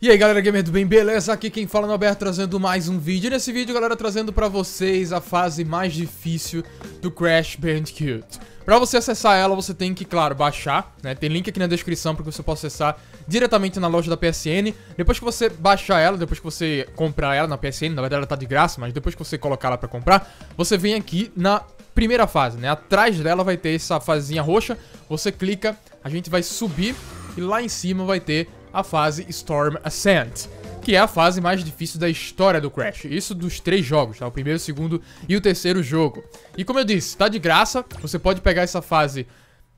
E aí galera gamer do bem, beleza? Aqui quem fala é o Alberto trazendo mais um vídeo. Nesse vídeo, galera, trazendo pra vocês a fase mais difícil do Crash Bandicoot. Pra você acessar ela, você tem que, claro, baixar, né? Tem link aqui na descrição para que você possa acessar diretamente na loja da PSN. Depois que você baixar ela, depois que você comprar ela na PSN, na verdade ela tá de graça, mas depois que você colocar ela pra comprar, você vem aqui na primeira fase, né? Atrás dela vai ter essa fasezinha roxa, você clica, a gente vai subir e lá em cima vai ter a fase Storm Ascent, que é a fase mais difícil da história do Crash. Isso dos três jogos, tá? O primeiro, o segundo e o terceiro jogo. E como eu disse, tá de graça, você pode pegar essa fase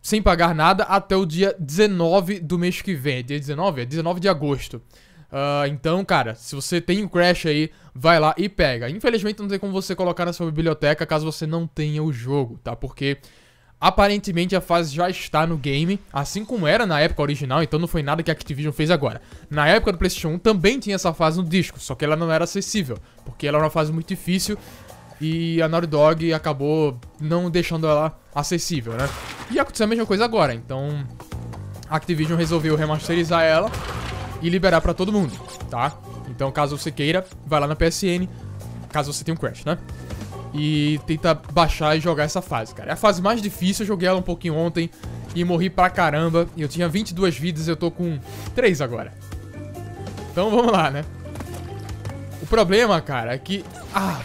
sem pagar nada até o dia 19 do mês que vem. Dia 19? É 19 de agosto. Uh, então, cara, se você tem o um Crash aí, vai lá e pega. Infelizmente não tem como você colocar na sua biblioteca caso você não tenha o jogo, tá? Porque Aparentemente a fase já está no game, assim como era na época original, então não foi nada que a Activision fez agora. Na época do PlayStation 1 também tinha essa fase no disco, só que ela não era acessível, porque ela era uma fase muito difícil e a Naughty Dog acabou não deixando ela acessível, né? E aconteceu a mesma coisa agora, então a Activision resolveu remasterizar ela e liberar para todo mundo, tá? Então caso você queira, vai lá na PSN, caso você tenha um Crash, né? E tenta baixar e jogar essa fase, cara. É a fase mais difícil, eu joguei ela um pouquinho ontem e morri pra caramba. Eu tinha 22 vidas eu tô com 3 agora. Então vamos lá, né? O problema, cara, é que... Ah!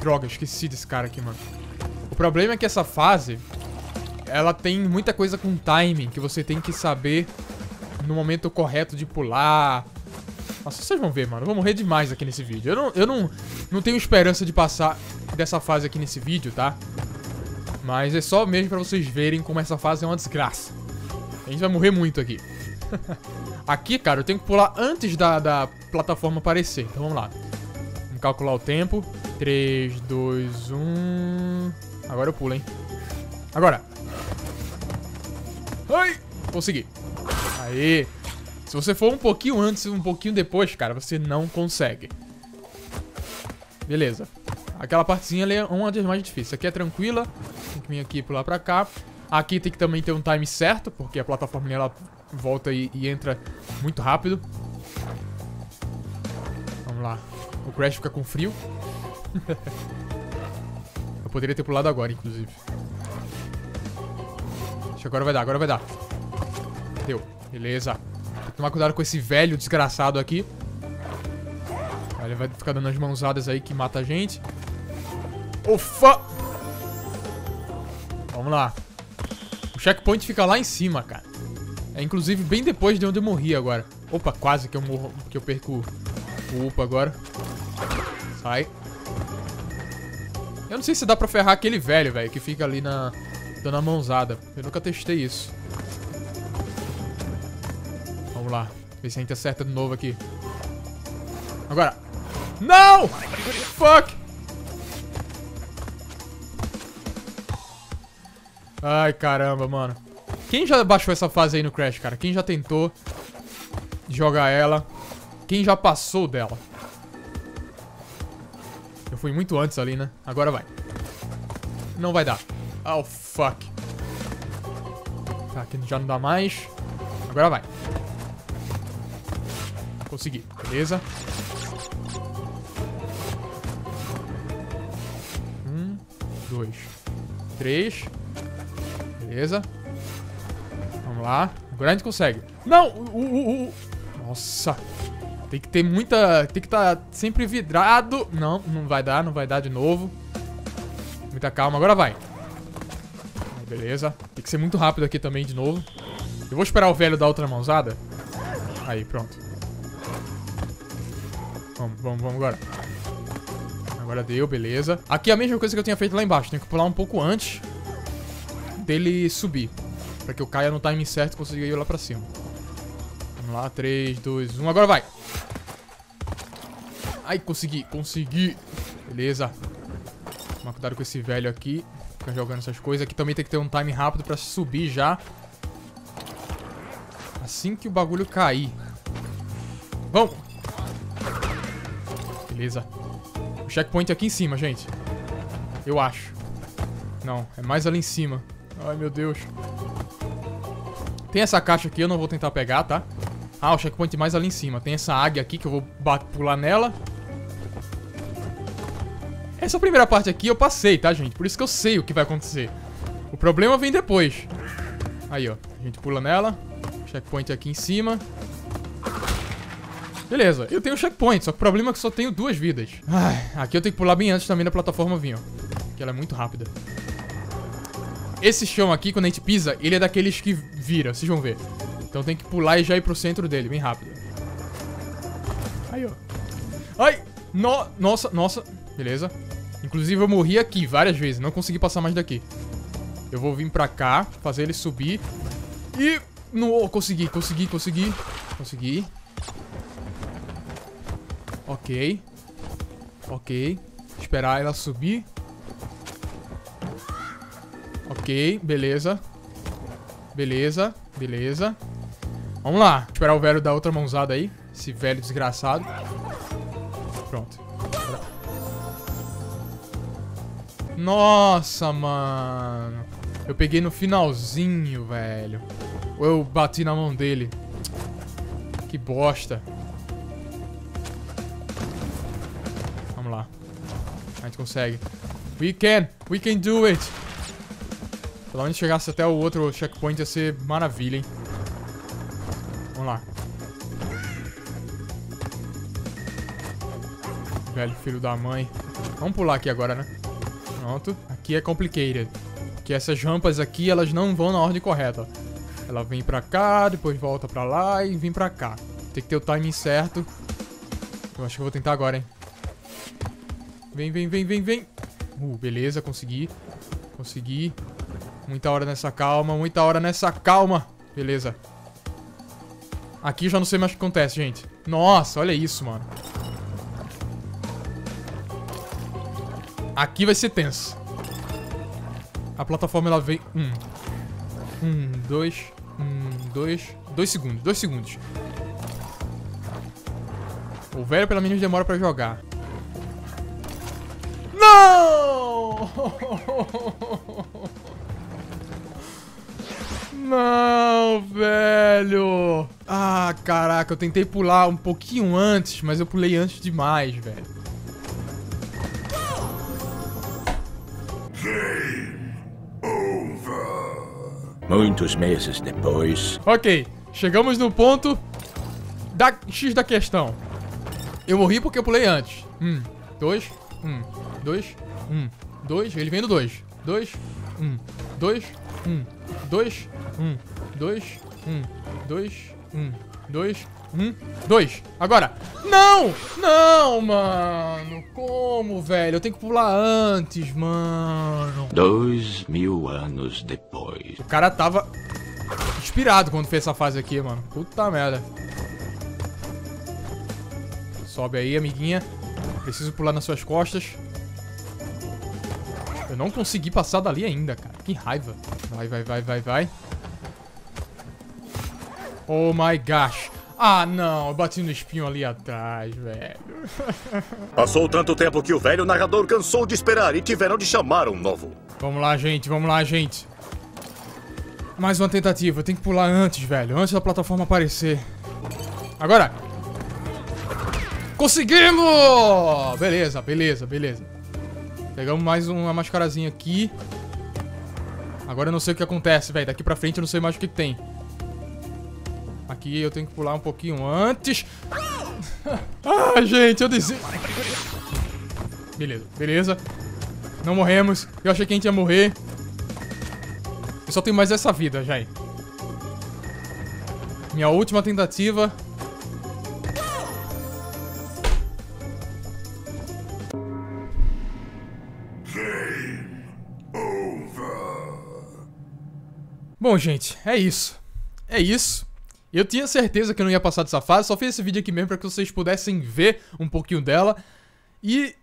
Droga, esqueci desse cara aqui, mano. O problema é que essa fase, ela tem muita coisa com timing, que você tem que saber no momento correto de pular, nossa, vocês vão ver, mano. Eu vou morrer demais aqui nesse vídeo. Eu não, eu não, não tenho esperança de passar dessa fase aqui nesse vídeo, tá? Mas é só mesmo pra vocês verem como essa fase é uma desgraça. A gente vai morrer muito aqui. aqui, cara, eu tenho que pular antes da, da plataforma aparecer. Então vamos lá. Vamos calcular o tempo. 3, 2, 1... Agora eu pulo, hein? Agora. Ai! Consegui. Aê! Se você for um pouquinho antes e um pouquinho depois, cara, você não consegue. Beleza. Aquela partezinha ali é uma das mais difíceis. Aqui é tranquila. Tem que vir aqui e pular pra cá. Aqui tem que também ter um time certo, porque a plataforma ela volta e, e entra muito rápido. Vamos lá. O Crash fica com frio. Eu poderia ter pulado agora, inclusive. Acho que agora vai dar, agora vai dar. Deu. Beleza. Tomar cuidado com esse velho desgraçado aqui. Vai ficar dando as mãozadas aí que mata a gente. Ufa! Vamos lá. O checkpoint fica lá em cima, cara. É inclusive bem depois de onde eu morri agora. Opa, quase que eu morro, que eu perco o upa agora. Sai. Eu não sei se dá pra ferrar aquele velho, velho, que fica ali na dando a mãozada. Eu nunca testei isso. Vamos lá. Ver se a gente acerta de novo aqui. Agora. Não! Fuck! Ai, caramba, mano. Quem já baixou essa fase aí no Crash, cara? Quem já tentou jogar ela? Quem já passou dela? Eu fui muito antes ali, né? Agora vai. Não vai dar. Oh, fuck. Tá, aqui já não dá mais. Agora vai. Consegui. Beleza. Dois, três. Beleza. Vamos lá. A gente consegue. Não! Uh. Nossa. Tem que ter muita... Tem que estar tá sempre vidrado. Não, não vai dar. Não vai dar de novo. Muita calma. Agora vai. Beleza. Tem que ser muito rápido aqui também de novo. Eu vou esperar o velho dar outra mãozada. Aí, pronto. Vamos, vamos, vamos agora. Agora deu, beleza. Aqui é a mesma coisa que eu tinha feito lá embaixo. Tem que pular um pouco antes dele subir. Pra que eu caia no timing certo e consiga ir lá pra cima. Vamos lá, 3, 2, 1. Agora vai. Ai, consegui, consegui. Beleza. Tomar cuidado com esse velho aqui. Ficar jogando essas coisas. Aqui também tem que ter um time rápido pra subir já. Assim que o bagulho cair. Vamos. Beleza. O checkpoint é aqui em cima, gente. Eu acho. Não, é mais ali em cima. Ai, meu Deus. Tem essa caixa aqui, eu não vou tentar pegar, tá? Ah, o checkpoint mais ali em cima. Tem essa águia aqui que eu vou pular nela. Essa primeira parte aqui eu passei, tá, gente? Por isso que eu sei o que vai acontecer. O problema vem depois. Aí, ó. A gente pula nela. Checkpoint aqui em cima. Beleza, eu tenho checkpoint, só que o problema é que só tenho duas vidas. Ai, aqui eu tenho que pular bem antes também da plataforma vir, ó. Que ela é muito rápida. Esse chão aqui, quando a gente pisa, ele é daqueles que vira, vocês vão ver. Então tem que pular e já ir pro centro dele, bem rápido. Aí, ó. Ai! No... Nossa, nossa. Beleza. Inclusive eu morri aqui várias vezes, não consegui passar mais daqui. Eu vou vir pra cá, fazer ele subir. E... No, consegui, consegui, consegui. Consegui. Ok. Ok. Esperar ela subir. Ok, beleza. Beleza, beleza. Vamos lá. Esperar o velho dar outra mãozada aí. Esse velho desgraçado. Pronto. Nossa, mano. Eu peguei no finalzinho, velho. Ou eu bati na mão dele. Que bosta. Gente consegue. We can! We can do it! Pelo menos chegasse até o outro checkpoint ia ser maravilha, hein? Vamos lá. Velho filho da mãe. Vamos pular aqui agora, né? Pronto. Aqui é complicated. Porque essas rampas aqui, elas não vão na ordem correta. Ela vem pra cá, depois volta pra lá e vem pra cá. Tem que ter o timing certo. Eu acho que eu vou tentar agora, hein? Vem, vem, vem, vem, vem. Uh, beleza, consegui. Consegui. Muita hora nessa calma, muita hora nessa calma. Beleza. Aqui já não sei mais o que acontece, gente. Nossa, olha isso, mano. Aqui vai ser tenso. A plataforma, ela vem... Um. Um, dois... Um, dois... Dois segundos, dois segundos. O velho, pelo menos, demora pra jogar. Não! Não, velho. Ah, caraca, eu tentei pular um pouquinho antes, mas eu pulei antes demais, velho. Game over. Muitos meses depois. Ok, chegamos no ponto da X da questão. Eu morri porque eu pulei antes. Um, dois, um, dois, um, dois. Ele vem no dois. Dois, um, dois, um, dois, um, dois, um, dois, um, dois, um, dois. Agora. Não! Não, mano. Como, velho? Eu tenho que pular antes, mano. Dois mil anos depois. O cara tava inspirado quando fez essa fase aqui, mano. Puta merda. Sobe aí, amiguinha. Preciso pular nas suas costas. Eu não consegui passar dali ainda, cara. Que raiva. Vai, vai, vai, vai, vai. Oh my gosh. Ah, não. Eu bati no espinho ali atrás, velho. Passou tanto tempo que o velho narrador cansou de esperar e tiveram de chamar um novo. Vamos lá, gente. Vamos lá, gente. Mais uma tentativa. Eu tenho que pular antes, velho. Antes da plataforma aparecer. Agora. Conseguimos! Beleza, beleza, beleza. Pegamos mais uma mascarazinha aqui. Agora eu não sei o que acontece, velho. Daqui pra frente eu não sei mais o que, tem. Aqui eu tenho que pular um pouquinho antes. ah, gente, eu desisto. Beleza, beleza. Não morremos. Eu achei que a gente ia morrer. Eu só tenho mais essa vida, já. Minha última tentativa. Bom, gente, é isso. É isso. Eu tinha certeza que eu não ia passar dessa fase, só fiz esse vídeo aqui mesmo pra que vocês pudessem ver um pouquinho dela. E...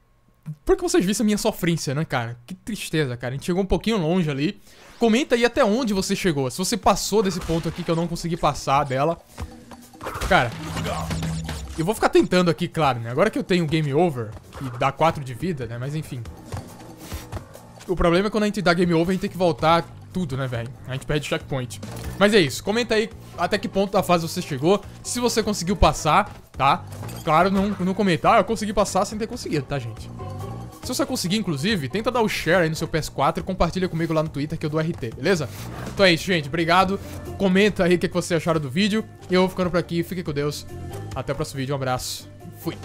Porque vocês vissem a minha sofrência, né, cara? Que tristeza, cara. A gente chegou um pouquinho longe ali. Comenta aí até onde você chegou. Se você passou desse ponto aqui que eu não consegui passar dela. Cara, eu vou ficar tentando aqui, claro, né? Agora que eu tenho Game Over, que dá 4 de vida, né? Mas enfim. O problema é quando a gente dá Game Over, a gente tem que voltar tudo, né, velho? A gente perde checkpoint. Mas é isso, comenta aí até que ponto da fase você chegou, se você conseguiu passar, tá? Claro, não, não comentar, ah, eu consegui passar sem ter conseguido, tá, gente? Se você conseguir, inclusive, tenta dar o share aí no seu PS4 e compartilha comigo lá no Twitter que eu dou RT, beleza? Então é isso, gente. Obrigado. Comenta aí o que você acharam do vídeo. Eu vou ficando por aqui. Fique com Deus. Até o próximo vídeo. Um abraço. Fui.